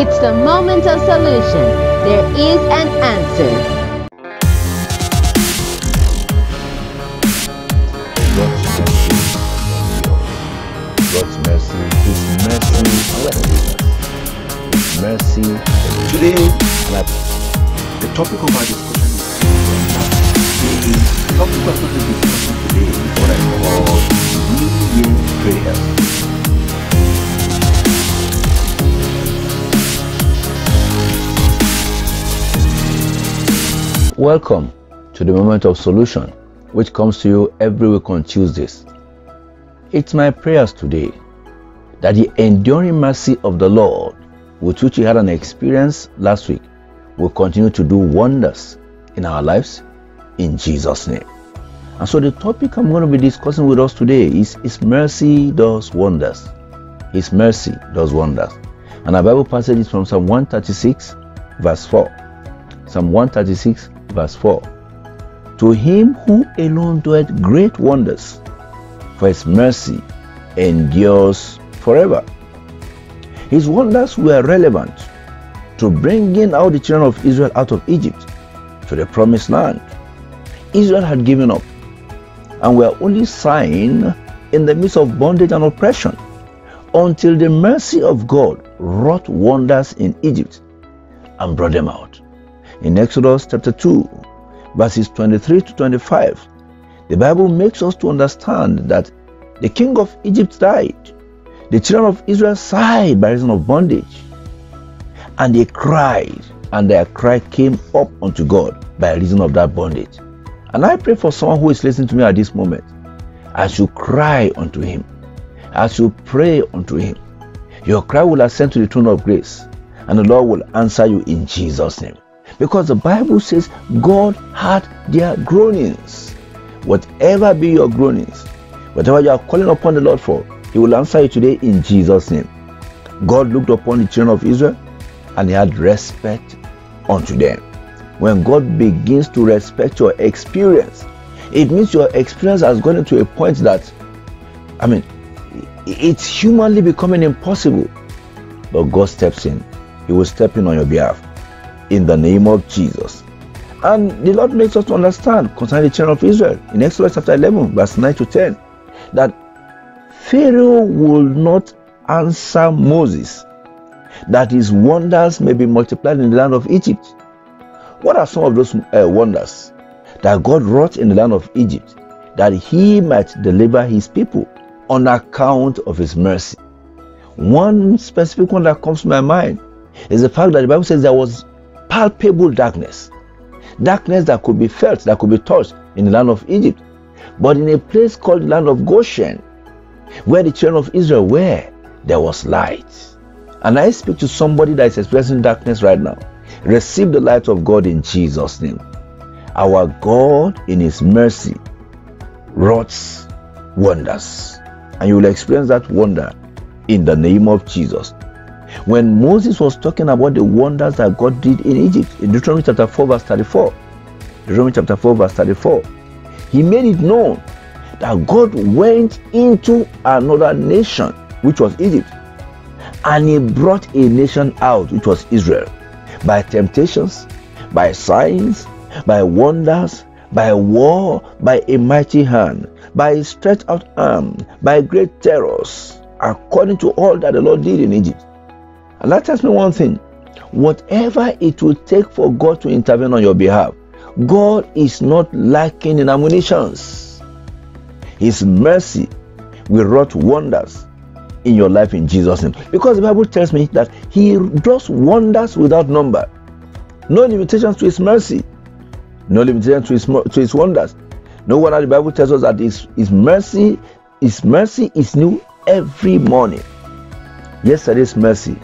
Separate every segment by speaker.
Speaker 1: It's the moment of solution. There is an answer.
Speaker 2: God's mercy, His mercy, His mercy.
Speaker 3: Today, the topic of our discussion
Speaker 2: Welcome to the Moment of Solution, which comes to you every week on Tuesdays. It's my prayers today that the enduring mercy of the Lord, with which we had an experience last week, will continue to do wonders in our lives in Jesus' name. And so, the topic I'm going to be discussing with us today is His mercy does wonders. His mercy does wonders. And our Bible passage is from Psalm 136, verse 4. Psalm 136, verse 4. To him who alone doeth great wonders, for his mercy endures forever. His wonders were relevant to bringing out the children of Israel out of Egypt to the promised land. Israel had given up and were only sighing in the midst of bondage and oppression until the mercy of God wrought wonders in Egypt and brought them out. In Exodus chapter 2, verses 23 to 25, the Bible makes us to understand that the king of Egypt died. The children of Israel sighed by reason of bondage. And they cried, and their cry came up unto God by reason of that bondage. And I pray for someone who is listening to me at this moment, as you cry unto him, as you pray unto him, your cry will ascend to the throne of grace, and the Lord will answer you in Jesus' name. Because the Bible says God had their groanings. Whatever be your groanings, whatever you are calling upon the Lord for, He will answer you today in Jesus' name. God looked upon the children of Israel and He had respect unto them. When God begins to respect your experience, it means your experience has gone into a point that, I mean, it's humanly becoming impossible. But God steps in. He will step in on your behalf in the name of Jesus. And the Lord makes us to understand concerning the children of Israel in Exodus chapter 11, verse 9 to 10, that Pharaoh will not answer Moses that his wonders may be multiplied in the land of Egypt. What are some of those uh, wonders that God wrought in the land of Egypt that he might deliver his people on account of his mercy? One specific one that comes to my mind is the fact that the Bible says there was palpable darkness. Darkness that could be felt, that could be touched in the land of Egypt. But in a place called the land of Goshen, where the children of Israel were, there was light. And I speak to somebody that is experiencing darkness right now. Receive the light of God in Jesus' name. Our God, in His mercy, wrought wonders. And you will experience that wonder in the name of Jesus. When Moses was talking about the wonders that God did in Egypt, in Deuteronomy chapter 4, verse 34, Deuteronomy chapter 4, verse 34, he made it known that God went into another nation, which was Egypt, and he brought a nation out, which was Israel, by temptations, by signs, by wonders, by war, by a mighty hand, by a stretched out arm, by great terrors, according to all that the Lord did in Egypt. And that tells me one thing whatever it will take for God to intervene on your behalf, God is not lacking in ammunitions. His mercy will wrought wonders in your life in Jesus' name. Because the Bible tells me that He does wonders without number. No limitations to His mercy, no limitations to His, to his wonders. No wonder the Bible tells us that His, his mercy, His mercy is new every morning. Yesterday's mercy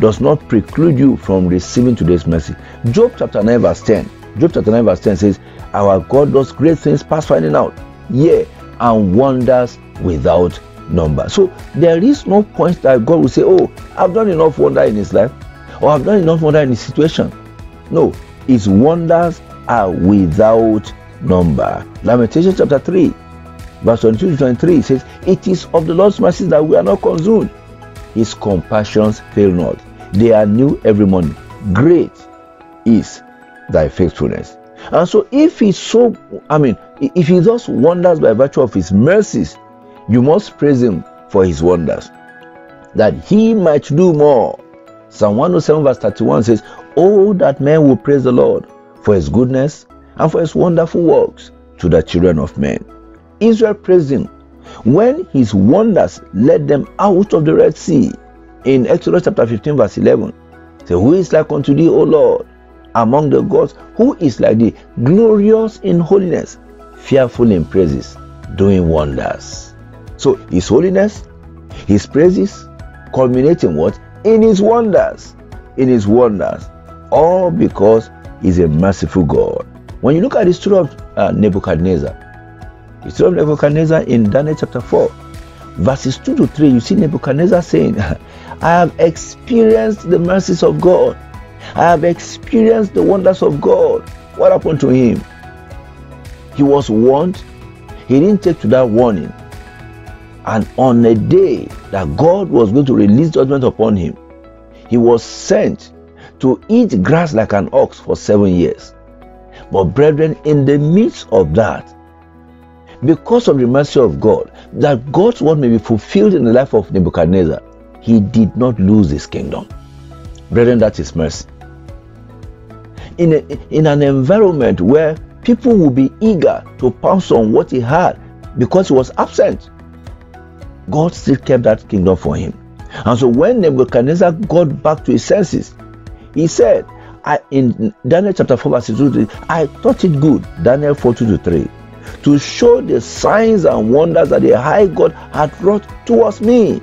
Speaker 2: does not preclude you from receiving today's mercy. Job chapter 9, verse 10. Job chapter 9, verse 10 says, Our God does great things past finding out, yea, and wonders without number. So there is no point that God will say, Oh, I've done enough wonder in his life, or I've done enough wonder in his situation. No, his wonders are without number. Lamentation chapter 3, verse 22 to 23 says, It is of the Lord's mercy that we are not consumed. His compassions fail not. They are new every morning. Great is thy faithfulness. And so, if he so, I mean, if he does wonders by virtue of his mercies, you must praise him for his wonders, that he might do more. Psalm 107, verse 31 says, Oh, that men will praise the Lord for his goodness and for his wonderful works to the children of men. Israel praised him when his wonders led them out of the Red Sea. In Exodus chapter 15, verse 11, say, Who is like unto thee, O Lord, among the gods? Who is like thee, glorious in holiness, fearful in praises, doing wonders? So his holiness, his praises, culminating what? In his wonders. In his wonders. All because he's a merciful God. When you look at the story of uh, Nebuchadnezzar, the story of Nebuchadnezzar in Daniel chapter 4, verses 2 to 3, you see Nebuchadnezzar saying, I have experienced the mercies of God. I have experienced the wonders of God. What happened to him? He was warned. He didn't take to that warning. And on a day that God was going to release judgment upon him, he was sent to eat grass like an ox for seven years. But, brethren, in the midst of that, because of the mercy of God, that God's word may be fulfilled in the life of Nebuchadnezzar, he did not lose his kingdom. Brethren, that is mercy. In, a, in an environment where people will be eager to pounce on what he had because he was absent, God still kept that kingdom for him. And so when Nebuchadnezzar got back to his senses, he said, I, in Daniel chapter 4, verse 2 I thought it good, Daniel 4 2 to 3, to show the signs and wonders that the high God had wrought towards me.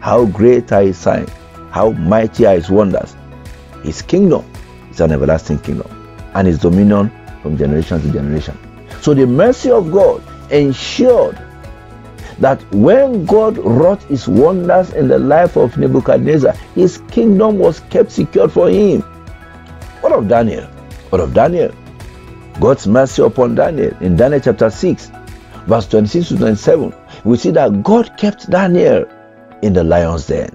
Speaker 2: How great are his signs, how mighty are his wonders. His kingdom is an everlasting kingdom, and his dominion from generation to generation. So the mercy of God ensured that when God wrought his wonders in the life of Nebuchadnezzar, his kingdom was kept secure for him. What of Daniel? What of Daniel? God's mercy upon Daniel in Daniel chapter 6, verse 26 to 27. We see that God kept Daniel in the lion's den.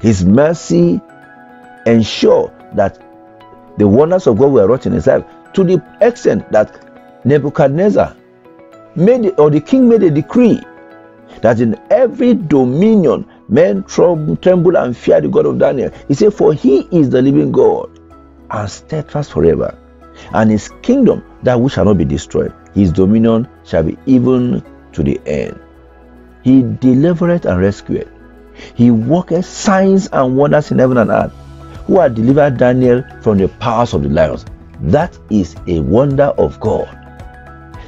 Speaker 2: His mercy ensured that the wonders of God were wrought in his life to the extent that Nebuchadnezzar made, or the king made a decree that in every dominion men tremble and fear the God of Daniel. He said, For he is the living God and steadfast forever, and his kingdom that which shall not be destroyed. His dominion shall be even to the end. He delivered and rescued. He worketh signs and wonders in heaven and earth, who had delivered Daniel from the powers of the lions. That is a wonder of God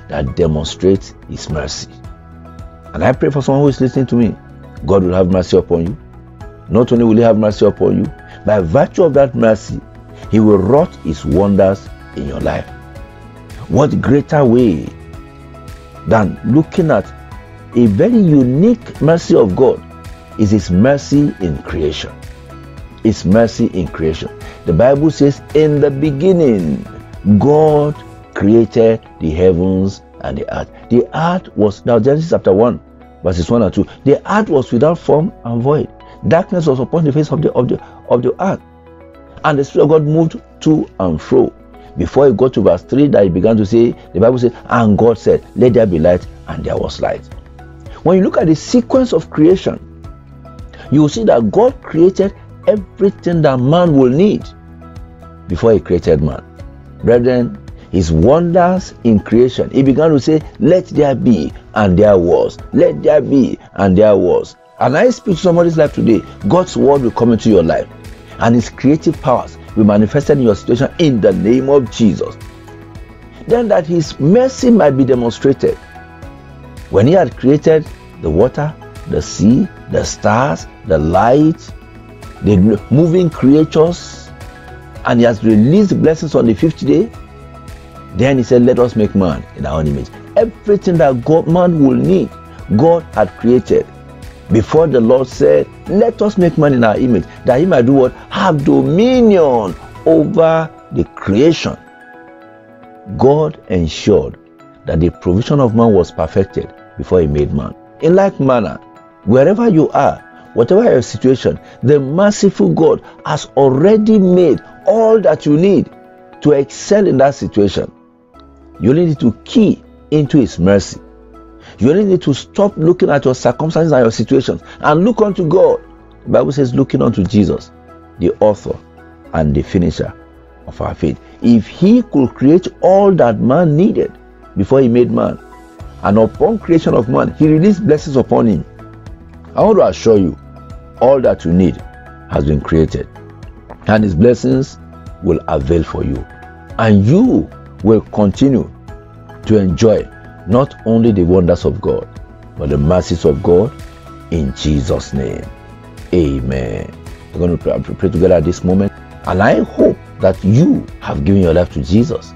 Speaker 2: that demonstrates his mercy. And I pray for someone who is listening to me. God will have mercy upon you. Not only will He have mercy upon you, by virtue of that mercy, He will wrought His wonders in your life. What greater way than looking at a very unique mercy of God is His mercy in creation. His mercy in creation. The Bible says, In the beginning, God created the heavens and the earth. The earth was now Genesis chapter 1, verses 1 and 2. The earth was without form and void. Darkness was upon the face of the of the of the earth. And the Spirit of God moved to and fro. Before he got to verse 3, that he began to say, the Bible said, and God said, Let there be light, and there was light. When you look at the sequence of creation, you will see that God created everything that man will need before he created man. Brethren, his wonders in creation. He began to say, Let there be, and there was. Let there be, and there was. And I speak to somebody's life today. God's word will come into your life, and his creative powers will manifest in your situation in the name of Jesus. Then that his mercy might be demonstrated. When he had created the water, the sea, the stars, the light, the moving creatures, and he has released blessings on the fifth day, then he said, Let us make man in our image. Everything that God man will need, God had created. Before the Lord said, Let us make man in our image, that he might do what? Have dominion over the creation. God ensured that the provision of man was perfected before he made man. In like manner, wherever you are, whatever your situation, the merciful God has already made all that you need to excel in that situation. You only need to key into His mercy. You only need to stop looking at your circumstances and your situations and look unto God. The Bible says, looking unto Jesus, the author and the finisher of our faith. If He could create all that man needed before He made man, and upon creation of man, He released blessings upon him. I want to assure you, all that you need has been created, and His blessings will avail for you, and you will continue to enjoy not only the wonders of God, but the mercies of God in Jesus' name. Amen. We're going to pray, pray together at this moment, and I hope that you have given your life to Jesus.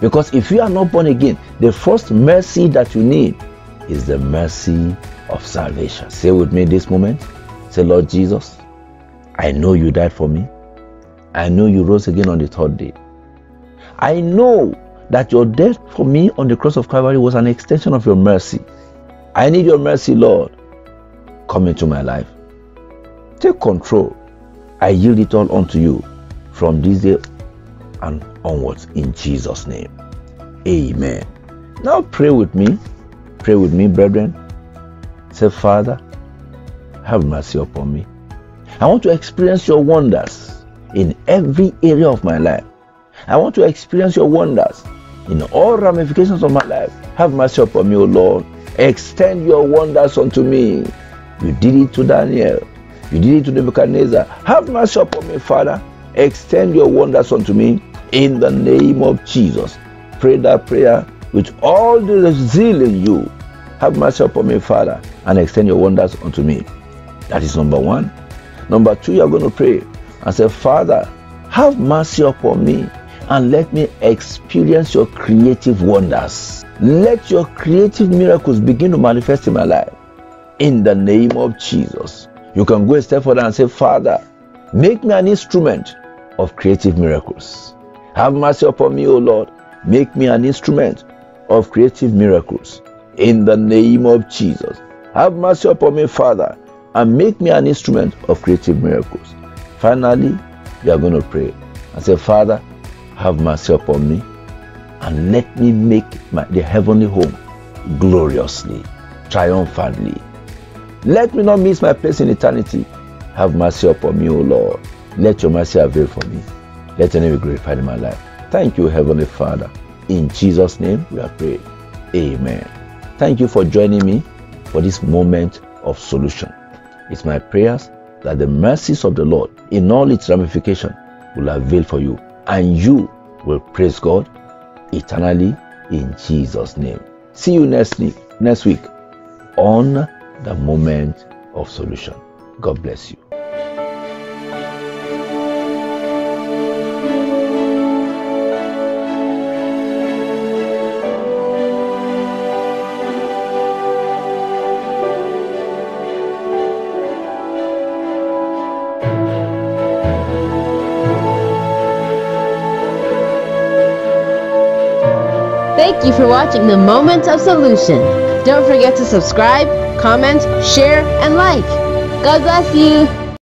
Speaker 2: Because if you are not born again, the first mercy that you need is the mercy of salvation. Say with me this moment. Say, Lord Jesus, I know you died for me. I know you rose again on the third day. I know that your death for me on the cross of Calvary was an extension of your mercy. I need your mercy, Lord. Come into my life. Take control. I yield it all unto you from this day and onwards in Jesus' name. Amen. Now pray with me. Pray with me, brethren. Say, Father, have mercy upon me. I want to experience your wonders in every area of my life. I want to experience your wonders in all ramifications of my life. Have mercy upon me, O Lord. Extend your wonders unto me. You did it to Daniel. You did it to Nebuchadnezzar. Have mercy upon me, Father. Extend your wonders unto me in the name of Jesus. Pray that prayer with all the zeal in you. Have mercy upon me, Father, and extend your wonders unto me. That is number one. Number two, you are going to pray and say, Father, have mercy upon me and let me experience your creative wonders. Let your creative miracles begin to manifest in my life. In the name of Jesus. You can go a step further and say, Father, make me an instrument of creative miracles. Have mercy upon me, O Lord. Make me an instrument of creative miracles. In the name of Jesus. Have mercy upon me, Father, and make me an instrument of creative miracles. Finally, you are going to pray and say, Father, have mercy upon me and let me make my, the heavenly home gloriously, triumphantly. Let me not miss my place in eternity. Have mercy upon me, O Lord. Let your mercy avail for me. Let your name be glorified in my life. Thank you, Heavenly Father. In Jesus' name we are praying. Amen. Thank you for joining me for this moment of solution. It's my prayers that the mercies of the Lord in all its ramification will avail for you and you will praise God eternally in Jesus' name. See you next week, next week on the moment of solution. God bless you.
Speaker 1: You for watching the Moment of Solution. Don't forget to subscribe, comment, share, and like. God bless you.